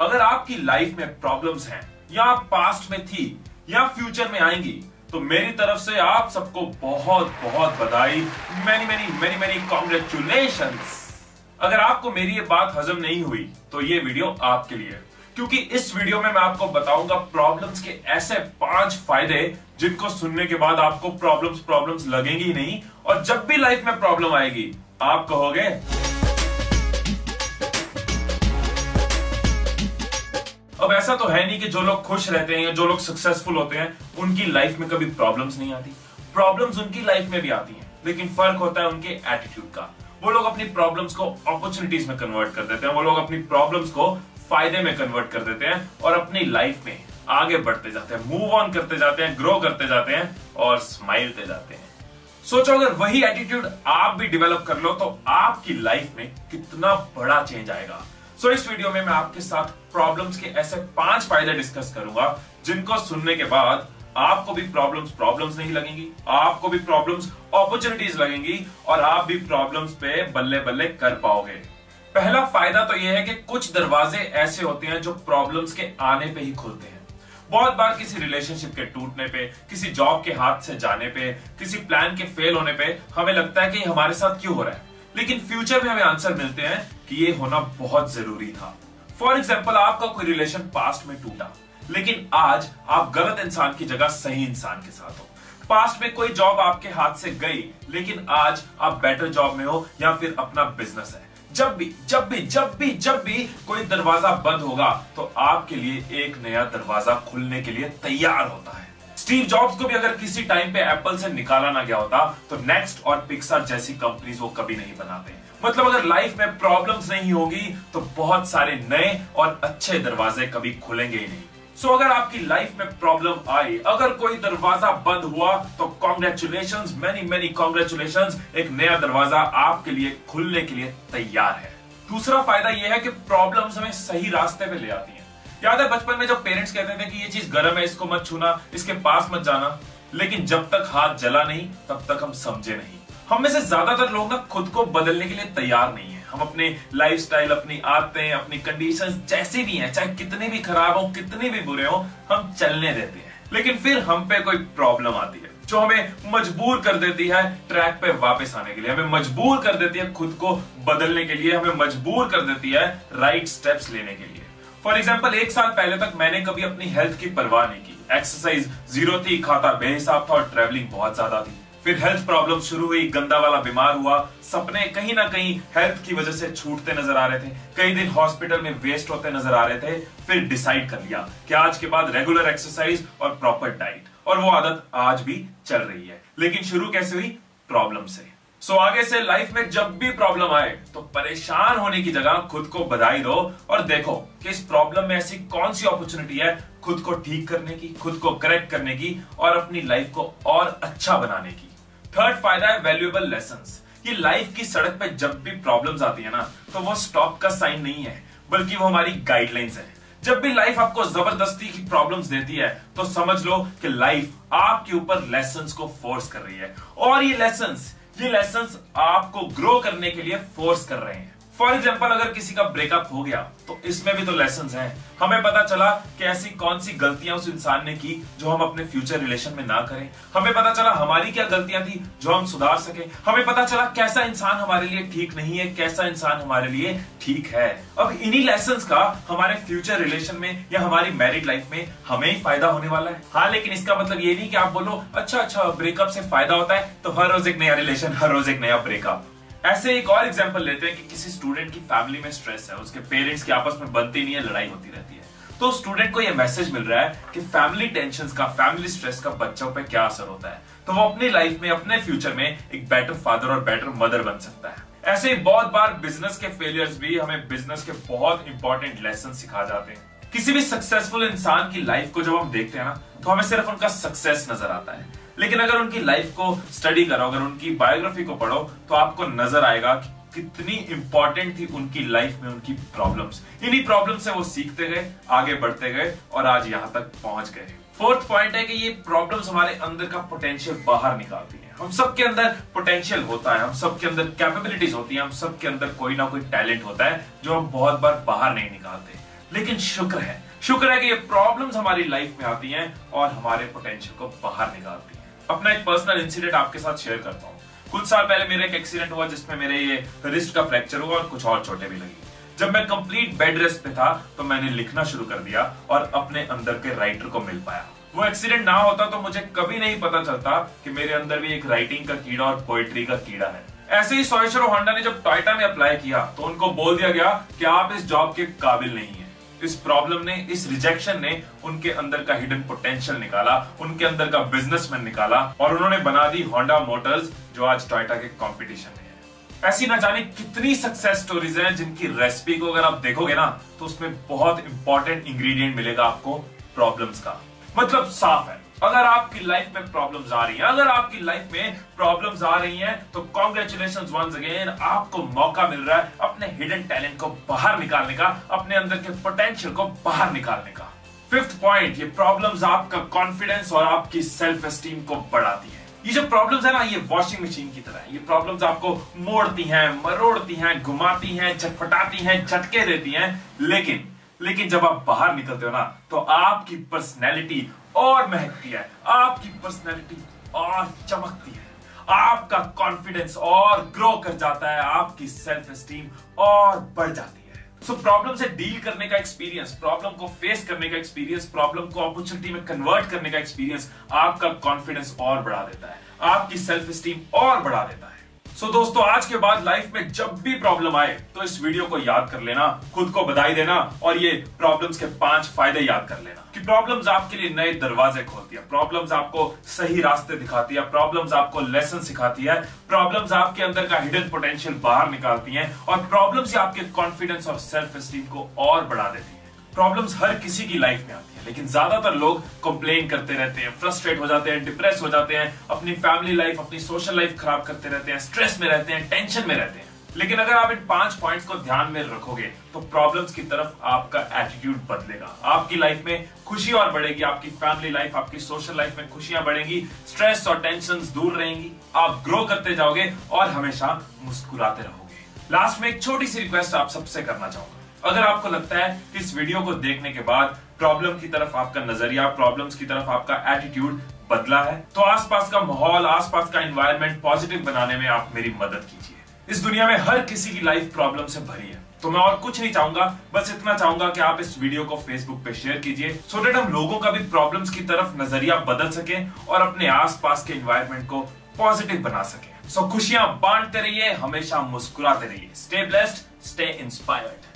अगर आपकी लाइफ में प्रॉब्लम्स हैं, या आप पास्ट में थी, या फ्यूचर में आएँगी तो मेरी तरफ़ से आप सबको बहुत बहुत बधाई many many many many congratulation अगर आपको मेरी ये बात हजम नहीं हुई तो ये वीडियो आपके लिए क्योंकि इस वीडियो में मैं आपको बताऊँगा प्रॉब्लम्स के ऐसे पाँच फ़ायदे, जिनको सुनने के बाद आपको प्रॉब्लम्स प्रॉब्लम्स लगेंगी नहीं, और जब भी लाइफ में प्रॉब्लम आएगी, आप कहोगे अब ऐसा तो है नहीं कि जो लोग खुश रहते हैं या जो लोग सक्सेसफुल होते हैं, उनकी लाइफ में कभी प्रॉब्लम्स नहीं आती। प्रॉब्लम्स उनकी लाइफ में भी आती हैं, लेकिन फ़र्क होता है उनके एटीट्यूड का। वो लोग अपनी प्रॉब्लम्स को अपॉर्चुनिटीज़ में कन्वर्ट कर देते हैं, वो लोग अपनी प्रॉब्लम्स को फ़ायदे में कन्वर्ट कर देते हैं और अपनी लाइफ में आगे बढ़ते जाते हैं मूव ऑन करते जाते हैं ग्रो करते जाते हैं और स्माइलते जाते हैं। सोचो, अगर वही एटीट्यूड आप भी डेवलप कर लो तो आपकी लाइफ में कितना बड़ा चेंज आएगा। सो so, इस वीडियो में मैं आपके साथ प्रॉब्लम्स के ऐसे पाँच फ़ायदे डिस्कस करूँगा जिनको सुनने के बाद आपको भी प्रॉब्लम्स प्रॉब्लम्स नहीं लगेंगी आपको भी प्रॉब्लम्स अपॉर्चुनिटीज़ लगेंगी और आप भी प्रॉब्लम्स पे बल्ले बल्ले कर पाओगे। पहला फ़ायदा तो यह है कि कुछ दरवाजे ऐसे होते हैं जो प्रॉब्लम्स के आने पे ही खुलते हैं। बहुत बार किसी रिलेशनशिप के टूटने पे किसी जॉब के हाथ से जाने पे किसी प्लान के फेल होने पे हमें लगता है कि हमारे साथ क्यों हो रहा है? लेकिन फ्यूचर में हमें आंसर मिलते हैं कि ये होना बहुत ज़रूरी था। फॉर एग्ज़ाम्पल आपका कोई रिलेशन पास्ट में टूटा, लेकिन आज आप गलत इंसान की जगह सही इंसान के साथ हो। पास्ट में कोई जॉब आपके हाथ से गई, लेकिन आज आप बेटर जॉब में हो या फिर अपना बिज़नेस है। जब भी जब भी जब भी जब भी कोई दरवाज़ा बंद होगा तो आपके लिए एक नया दरवाज़ा खुलने के लिए तैयार होता है। स्टीव जॉब्स को भी अगर किसी टाइम पे एप्पल से निकाला ना गया होता तो नेक्स्ट और पिक्सर जैसी कंपनीज़ वो कभी नहीं बनाते। मतलब अगर लाइफ में प्रॉब्लम्स नहीं होगी तो बहुत सारे नए और अच्छे दरवाजे कभी खुलेंगे ही नहीं। सो so, अगर आपकी लाइफ में प्रॉब्लम आई अगर कोई दरवाज़ा बंद हुआ तो कॉन्ग्रेचुलेशन मेनी मेनी कॉन्ग्रेचुलेशन एक नया दरवाज़ा आपके लिए खुलने के लिए तैयार है। दूसरा फ़ायदा यह है कि प्रॉब्लम्स हमें सही रास्ते पे ले आती है। याद है बचपन में जब पेरेंट्स कहते थे कि ये चीज़ गर्म है, इसको मत छूना, इसके पास मत जाना। लेकिन जब तक हाथ जला नहीं, तब तक हम समझे नहीं। हम में से ज़्यादातर लोग ना खुद को बदलने के लिए तैयार नहीं है। हम अपने लाइफस्टाइल अपनी आदतें, अपनी कंडीशंस जैसी भी हैं, चाहे कितने भी खराब हो, कितने भी बुरे हो, हम चलने देते हैं। लेकिन फिर हम पे कोई प्रॉब्लम आती है, जो हमें मजबूर कर देती है ट्रैक पे वापस आने के लिए। हमें मजबूर कर देती है खुद को बदलने के लिए, हमें मजबूर कर देती है राइट स्टेप्स लेने के लिए। फॉर एग्ज़ाम्पल एक साल पहले तक मैंने कभी अपनी हेल्थ की परवाह नहीं की। एक्सरसाइज ज़ीरो थी, खाता बेहिसाब था और ट्रेवलिंग बहुत ज़्यादा थी। फिर हेल्थ प्रॉब्लम शुरू हुई, गंदा वाला बीमार हुआ। सपने कहीं ना कहीं हेल्थ की वजह से छूटते नज़र आ रहे थे। कई दिन हॉस्पिटल में वेस्ट होते नज़र आ रहे थे। फिर डिसाइड कर लिया कि आज के बाद रेगुलर एक्सरसाइज और प्रॉपर डाइट और वो आदत आज भी चल रही है। लेकिन शुरू कैसे हुई? प्रॉब्लम से। सो so, आगे से लाइफ में जब भी प्रॉब्लम आए तो परेशान होने की जगह खुद को बधाई दो और देखो कि इस प्रॉब्लम में ऐसी कौन सी अपॉर्चुनिटी है खुद को ठीक करने की खुद को करेक्ट करने की और अपनी लाइफ को और अच्छा बनाने की। थर्ड फ़ायदा है वैल्यूएबल लेसन ये लाइफ की सड़क पे जब भी प्रॉब्लम्स आती है ना तो वो स्टॉप का साइन नहीं है बल्कि वो हमारी गाइडलाइंस है। जब भी लाइफ आपको ज़बरदस्ती की प्रॉब्लम्स देती है तो समझ लो कि लाइफ आपके ऊपर लेसन को फोर्स कर रही है। और ये लेसन ये लेसन आपको ग्रो करने के लिए फोर्स कर रहे हैं। फॉर एग्ज़ाम्पल अगर किसी का ब्रेकअप हो गया तो इसमें भी तो लेसन हैं। हमें पता चला कि ऐसी कौन सी गलतियाँ उस इंसान ने की जो हम अपने फ्यूचर रिलेशन में ना करें। हमें पता चला हमारी क्या गलतियाँ थी जो हम सुधार सके। हमें पता चला कैसा इंसान हमारे लिए ठीक नहीं है, कैसा इंसान हमारे लिए ठीक है। अब इन्हीं लेसन का हमारे फ्यूचर रिलेशन में या हमारी मैरिड लाइफ में हमें ही फ़ायदा होने वाला है। हाँ लेकिन इसका मतलब ये नहीं कि आप बोलो अच्छा अच्छा ब्रेकअप से फ़ायदा होता है तो हर रोज एक नया रिलेशन हर रोज एक नया ब्रेकअप ऐसे एक और एग्ज़ाम्पल लेते हैं कि किसी स्टूडेंट की फैमिली में स्ट्रेस है, उसके पेरेंट्स की आपस में बनती नहीं है, लड़ाई होती रहती है। तो स्टूडेंट को यह मैसेज मिल रहा है कि फैमिली टेंशन का फैमिली स्ट्रेस का बच्चों पर क्या असर होता है। तो वो अपनी लाइफ में, अपने फ्यूचर में एक बेटर फादर और बेटर मदर बन सकता है। ऐसे ही बहुत बार बिज़नेस के फेलियर्स भी हमें बिज़नेस के बहुत इंपॉर्टेंट लेसन सिखा जाते हैं। किसी भी सक्सेसफुल इंसान की लाइफ को जब हम देखते हैं ना तो हमें सिर्फ़ उनका सक्सेस नज़र आता है। लेकिन अगर उनकी लाइफ को स्टडी करो, अगर उनकी बायोग्राफी को पढ़ो तो आपको नज़र आएगा कि कितनी इंपॉर्टेंट थी उनकी लाइफ में उनकी प्रॉब्लम्स इन्हीं प्रॉब्लम से वो सीखते गए, आगे बढ़ते गए और आज यहाँ तक पहुँच गए। फोर्थ पॉइंट है कि ये प्रॉब्लम्स हमारे अंदर का पोटेंशियल बाहर निकालती है। हम सबके अंदर पोटेंशियल होता है, हम सबके अंदर कैपेबिलिटीज होती है, हम सबके अंदर कोई ना कोई टैलेंट होता है जो हम बहुत बार बाहर नहीं निकालते। लेकिन शुक्र है शुक्र है कि ये प्रॉब्लम्स हमारी लाइफ में आती हैं और हमारे पोटेंशियल को बाहर निकालती हैं। अपना एक पर्सनल इंसिडेंट आपके साथ शेयर करता हूँ। कुछ साल पहले मेरा एक एक्सीडेंट हुआ जिसमें मेरे ये रिस्ट का फ्रैक्चर हुआ और कुछ और चोटें भी लगी। जब मैं कंप्लीट बेड रेस्ट पे था तो मैंने लिखना शुरू कर दिया और अपने अंदर के राइटर को मिल पाया। वो एक्सीडेंट ना होता तो मुझे कभी नहीं पता चलता कि मेरे अंदर भी एक राइटिंग का कीड़ा और पोएट्री का कीड़ा है। ऐसे ही सोएशरो होंडा ने जब टोयोटा में अप्लाई किया तो उनको बोल दिया गया कि आप इस जॉब के काबिल नहीं है। इस प्रॉब्लम ने, इस रिजेक्शन ने उनके अंदर का हिडन पोटेंशियल निकाला, उनके अंदर का बिजनेसमैन निकाला और उन्होंने बना दी होंडा मोटर्स जो आज टोयटा के कॉम्पिटिशन में ऐसी ना जाने कितनी सक्सेस स्टोरीज हैं जिनकी रेसिपी को अगर आप देखोगे ना तो उसमें बहुत इंपॉर्टेंट इंग्रेडिएंट मिलेगा आपको प्रॉब्लम्स का। मतलब साफ़ है। अगर आपकी लाइफ में प्रॉब्लम्स आ रही हैं, अगर आपकी लाइफ में प्रॉब्लम्स आ रही हैं तो कॉन्ग्रेचुलेशन वंस अगेन आपको मौका मिल रहा है अपने हिडन टैलेंट को बाहर निकालने का, अपने अंदर के पोटेंशियल को बाहर निकालने का। फिफ्थ पॉइंट ये प्रॉब्लम्स आपका कॉन्फिडेंस और आपकी सेल्फ एस्टीम को बढ़ाती है। ये जो प्रॉब्लम्स है ना, ये वॉशिंग मशीन की तरह है। ये प्रॉब्लम्स आपको मोड़ती हैं, मरोड़ती हैं, घुमाती हैं, चटपटाती हैं झटके देती हैं, लेकिन लेकिन जब आप बाहर निकलते हो ना तो आपकी पर्सनैलिटी और महकती है। आपकी पर्सनैलिटी और चमकती है। आपका कॉन्फिडेंस और ग्रो कर जाता है आपकी सेल्फ स्टीम और बढ़ जाती है। सो so, प्रॉब्लम से डील करने का एक्सपीरियंस प्रॉब्लम को फेस करने का एक्सपीरियंस प्रॉब्लम को अपॉर्चुनिटी में कन्वर्ट करने का एक्सपीरियंस आपका कॉन्फिडेंस और बढ़ा देता है। आपकी सेल्फ स्टीम और बढ़ा देता है। सो so, दोस्तों आज के बाद लाइफ में जब भी प्रॉब्लम आए तो इस वीडियो को याद कर लेना खुद को बधाई देना और ये प्रॉब्लम्स के पाँच फ़ायदे याद कर लेना। कि प्रॉब्लम्स आपके लिए नए दरवाजे खोलती है प्रॉब्लम्स आपको सही रास्ते दिखाती है प्रॉब्लम्स आपको लेसन सिखाती है प्रॉब्लम्स आपके अंदर का हिडन पोटेंशियल बाहर निकालती है और प्रॉब्लम्स आपके कॉन्फिडेंस और सेल्फ स्टीम को और बढ़ा देती है। प्रॉब्लम्स हर किसी की लाइफ में आती है, लेकिन ज़्यादातर लोग कंप्लेन करते रहते हैं फ्रस्ट्रेट हो जाते हैं डिप्रेस हो जाते हैं, अपनी फैमिली लाइफ अपनी सोशल लाइफ खराब करते रहते हैं स्ट्रेस में रहते हैं टेंशन में रहते हैं। लेकिन अगर आप इन पाँच पॉइंट्स को ध्यान में रखोगे तो प्रॉब्लम्स की तरफ़ आपका एटीट्यूड बदलेगा। आपकी लाइफ में खुशी और बढ़ेगी, आपकी फैमिली लाइफ आपकी सोशल लाइफ में खुशियाँ बढ़ेंगी स्ट्रेस और टेंशन दूर रहेंगी, आप ग्रो करते जाओगे और हमेशा मुस्कुराते रहोगे। लास्ट में एक छोटी सी रिक्वेस्ट आप सबसे करना चाहूँगा। अगर आपको लगता है कि इस वीडियो को देखने के बाद प्रॉब्लम की तरफ़ आपका नज़रिया प्रॉब्लम्स की तरफ़ आपका एटीट्यूड बदला है तो आसपास का माहौल, आसपास का एनवायरमेंट पॉजिटिव बनाने में आप मेरी मदद कीजिए। इस दुनिया में हर किसी की लाइफ प्रॉब्लम से भरी है। तो मैं और कुछ नहीं चाहूँगा, बस इतना चाहूँगा कि आप इस वीडियो को फेसबुक पे शेयर कीजिए सो डेट हम लोगों का भी प्रॉब्लम्स की तरफ़ नज़रिया बदल सके और अपने आसपास के एनवायरमेंट को पॉजिटिव बना सके। सो खुशियाँ बांटते रहिए, हमेशा मुस्कुराते रहिए। Stay blessed stay inspired